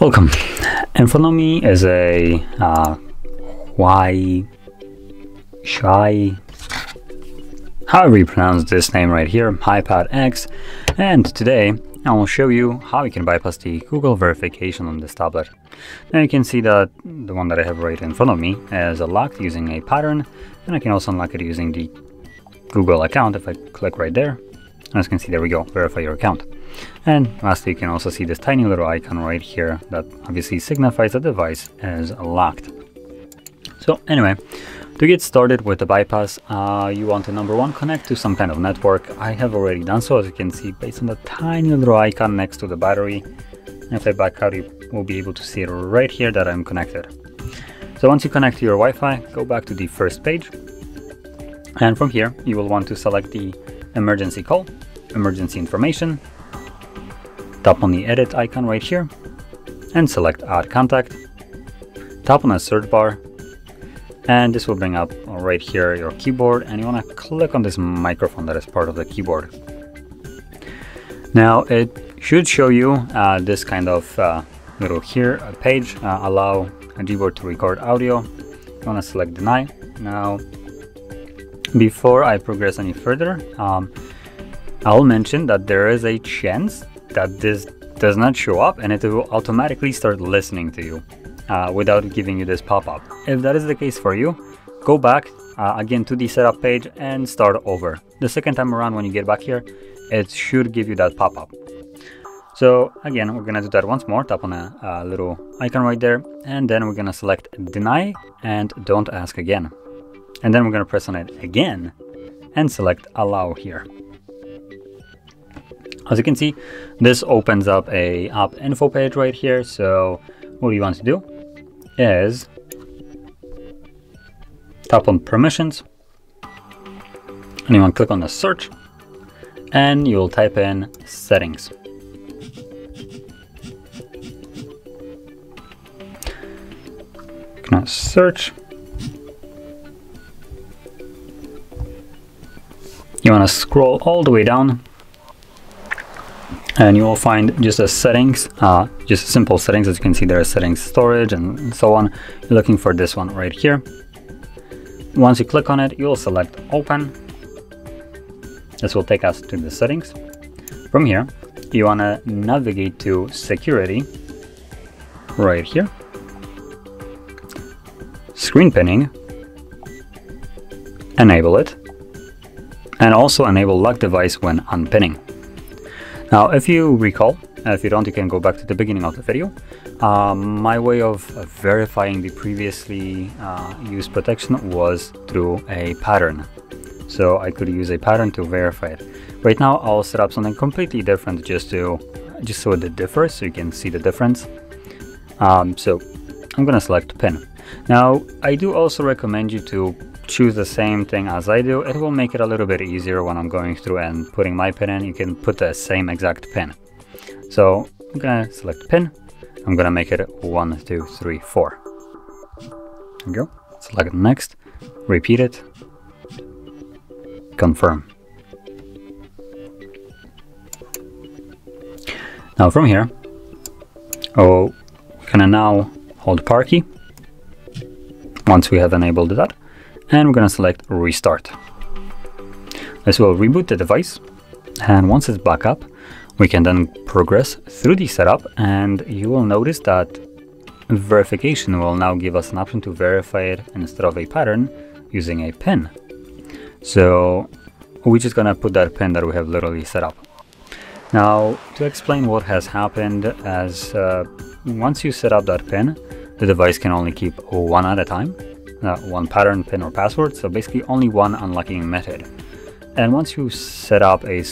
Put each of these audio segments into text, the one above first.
Welcome. In front of me is a uh, Y Shy however you pronounce this name right here, iPad X, and today I will show you how you can bypass the Google verification on this tablet. Now you can see that the one that I have right in front of me is locked using a pattern, and I can also unlock it using the Google account if I click right there. As you can see, there we go, verify your account. And lastly, you can also see this tiny little icon right here that obviously signifies the device is locked. So anyway, to get started with the bypass, uh, you want to number one, connect to some kind of network. I have already done so, as you can see, based on the tiny little icon next to the battery. If I back out, you will be able to see it right here that I'm connected. So once you connect to your Wi-Fi, go back to the first page. And from here, you will want to select the emergency call, emergency information, tap on the edit icon right here, and select add contact. Tap on the search bar and this will bring up right here your keyboard and you want to click on this microphone that is part of the keyboard. Now it should show you uh, this kind of uh, little here uh, page, uh, allow a Gboard to record audio. You want to select deny. Now before I progress any further, um, I'll mention that there is a chance that this does not show up and it will automatically start listening to you uh, without giving you this pop-up. If that is the case for you, go back uh, again to the setup page and start over. The second time around when you get back here, it should give you that pop-up. So again, we're gonna do that once more, tap on a, a little icon right there, and then we're gonna select deny and don't ask again. And then we're gonna press on it again and select allow here. As you can see, this opens up a app info page right here. So what you want to do is tap on permissions and you want to click on the search and you will type in settings. Gonna search. You want to scroll all the way down and you will find just a settings, uh, just simple settings. As you can see, there are settings, storage, and so on. You're looking for this one right here. Once you click on it, you'll select open. This will take us to the settings. From here, you want to navigate to security right here. Screen pinning, enable it, and also enable lock device when unpinning. Now, if you recall, if you don't, you can go back to the beginning of the video. Um, my way of verifying the previously uh, used protection was through a pattern. So I could use a pattern to verify it. Right now, I'll set up something completely different just to just so it differs, so you can see the difference. Um, so I'm gonna select pin. Now, I do also recommend you to choose the same thing as I do, it will make it a little bit easier when I'm going through and putting my pin in. You can put the same exact pin. So I'm gonna select pin. I'm gonna make it one, two, three, four. There go. Select next, repeat it, confirm. Now from here, oh, we're gonna now hold par key once we have enabled that and we're to select restart. This will reboot the device and once it's back up we can then progress through the setup and you will notice that verification will now give us an option to verify it instead of a pattern using a pin. So we're just gonna put that pin that we have literally set up. Now to explain what has happened as uh, once you set up that pin the device can only keep one at a time uh, one pattern, pin, or password, so basically only one unlocking method. And once you set up a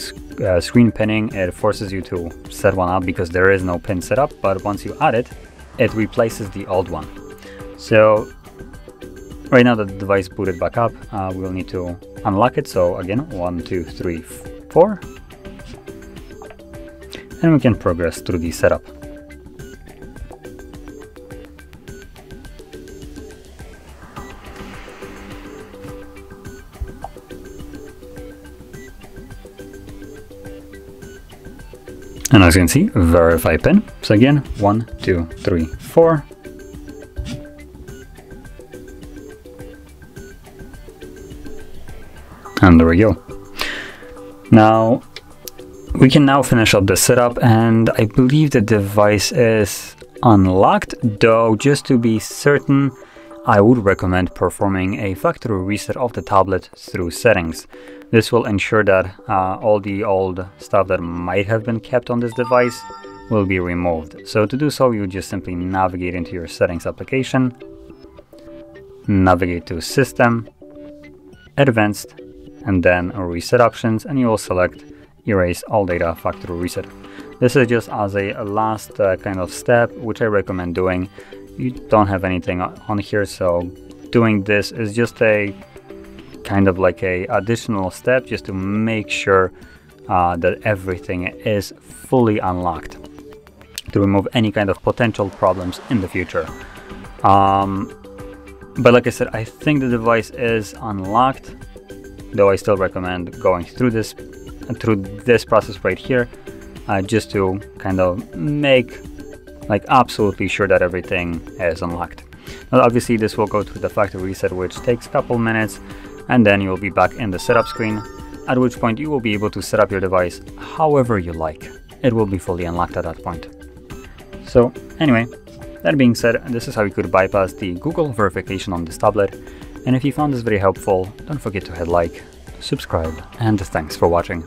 uh, screen pinning, it forces you to set one up because there is no pin set up, but once you add it, it replaces the old one. So right now the device booted back up, uh, we'll need to unlock it. So again, one, two, three, four, and we can progress through the setup. And as you can see, verify pin. So again, one, two, three, four. And there we go. Now, we can now finish up the setup and I believe the device is unlocked, though just to be certain, I would recommend performing a factory reset of the tablet through settings. This will ensure that uh, all the old stuff that might have been kept on this device will be removed. So to do so, you just simply navigate into your settings application, navigate to System, Advanced, and then Reset Options, and you will select Erase All Data Factory Reset. This is just as a, last uh, kind of step, which I recommend doing. You don't have anything on here, so doing this is just a kind of like a additional step just to make sure uh, that everything is fully unlocked to remove any kind of potential problems in the future. Um, but like I said, I think the device is unlocked, though I still recommend going through this through this process right here, uh, just to kind of make like absolutely sure that everything is unlocked. Now obviously this will go through the factory reset which takes a couple minutes and then you will be back in the setup screen, at which point you will be able to set up your device however you like. It will be fully unlocked at that point. So anyway, that being said, this is how you could bypass the Google verification on this tablet, and if you found this very helpful, don't forget to hit like, subscribe, and thanks for watching.